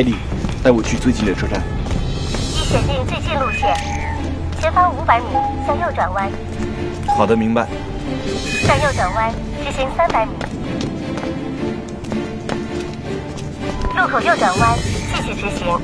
海里，带我去最近的车站。已选定最近路线，前方五百米向右转弯。好的，明白。向右转弯，直行三百米。路口右转弯，继续直行。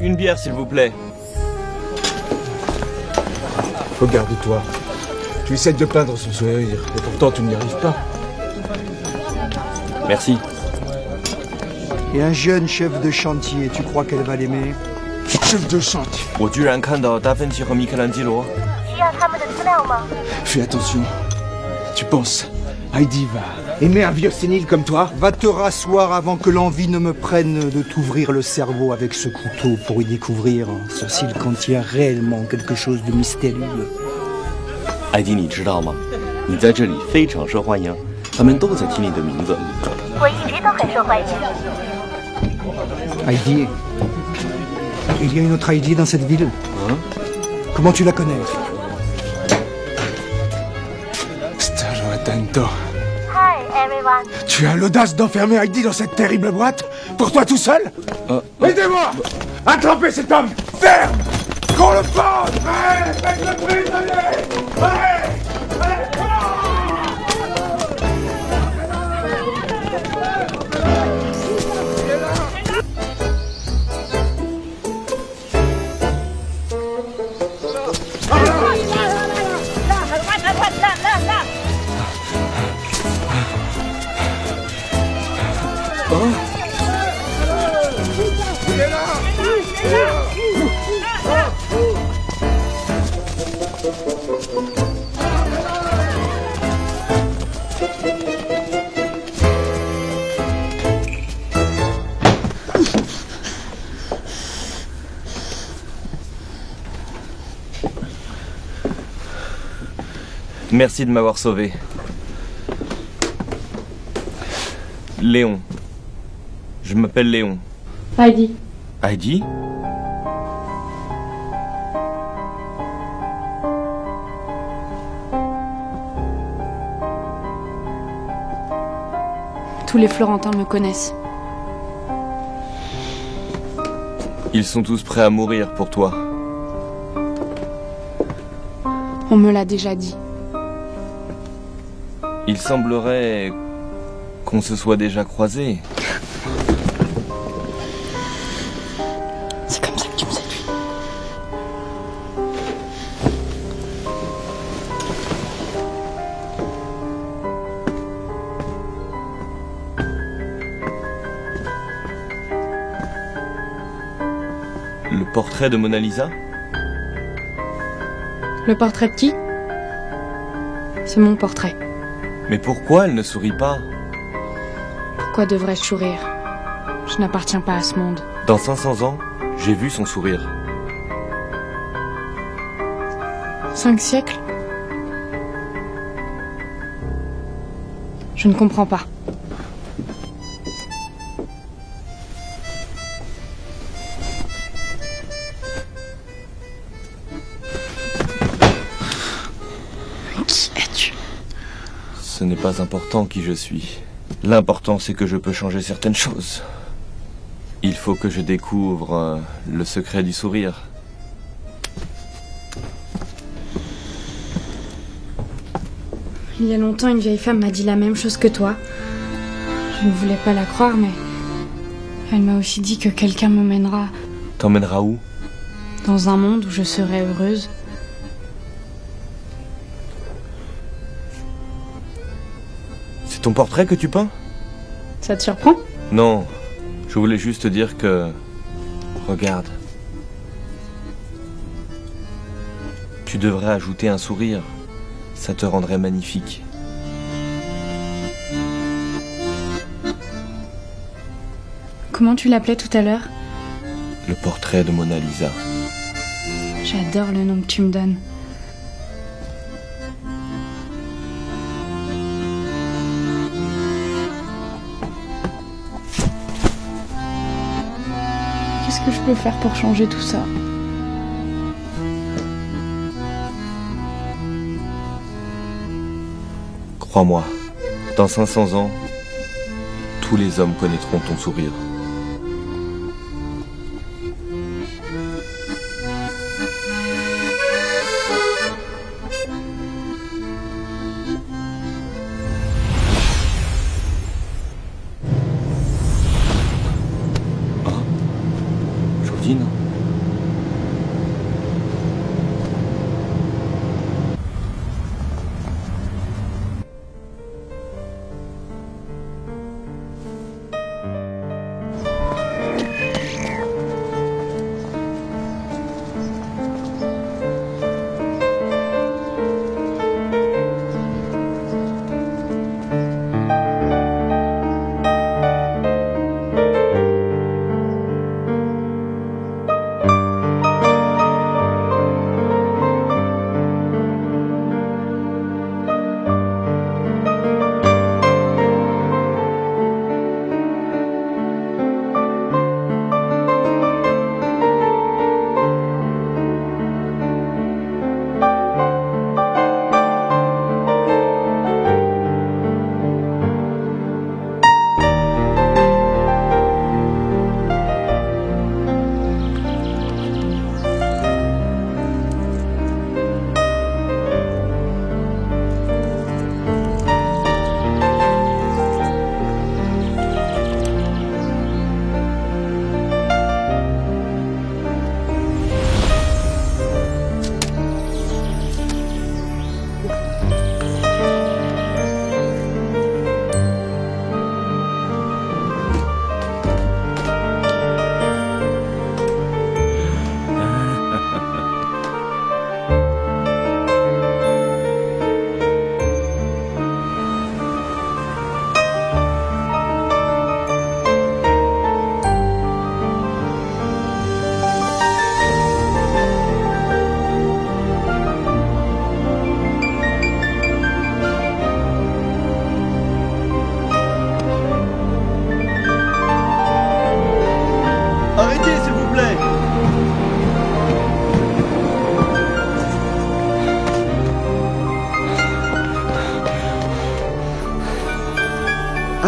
Une bière, s'il vous plaît. Regarde-toi. Tu essaies de peindre ce sourire, et pourtant tu n'y arrives pas. Merci. Et un jeune chef de chantier, tu crois qu'elle va l'aimer? Chef de chantier hein Fais attention. Tu penses Heidi va aimer un vieux sénile comme toi Va te rasseoir avant que l'envie ne me prenne de t'ouvrir le cerveau avec ce couteau pour y découvrir ce s'il contient réellement quelque chose de mystérieux. 艾迪，你知道吗？你在这里非常受欢迎，他们都在提你的名字。我一直都很受欢迎。 Heidi Il y a une autre Heidi dans cette ville Comment tu la connais Attento. Hi everyone. Tu as l'audace d'enfermer Heidi dans cette terrible boîte Pour toi tout seul Euh, Aidez-moi Attrapez cet homme. Ferme. Qu'on le pende Allez, faites le prisonnier Allez Merci de m'avoir sauvé. Léon. Je m'appelle Léon. Heidi. Heidi Tous les Florentins me connaissent. Ils sont tous prêts à mourir pour toi. On me l'a déjà dit. Il semblerait qu'on se soit déjà croisés. Portrait de Mona Lisa Le portrait de qui? C'est mon portrait. Mais pourquoi elle ne sourit pas? Pourquoi devrais-je sourire? Je n'appartiens pas à ce monde. Dans 500 ans, j'ai vu son sourire. Cinq siècles? Je ne comprends pas. N'est pas important qui je suis. L'important c'est que je peux changer certaines choses. Il faut que je découvre euh, le secret du sourire. Il y a longtemps, une vieille femme m'a dit la même chose que toi. Je ne voulais pas la croire, mais elle m'a aussi dit que quelqu'un me mènera T'emmèneras où? dans un monde où je serai heureuse. C'est ton portrait que tu peins? Ça te surprend? Non, je voulais juste te dire que... Regarde. Tu devrais ajouter un sourire. Ça te rendrait magnifique. Comment tu l'appelais tout à l'heure? Le portrait de Mona Lisa. J'adore le nom que tu me donnes. Que je peux faire pour changer tout ça Crois-moi, dans 500 ans, tous les hommes connaîtront ton sourire.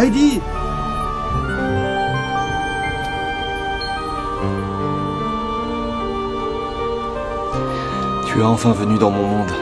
Heidi Tu es enfin venu dans mon monde.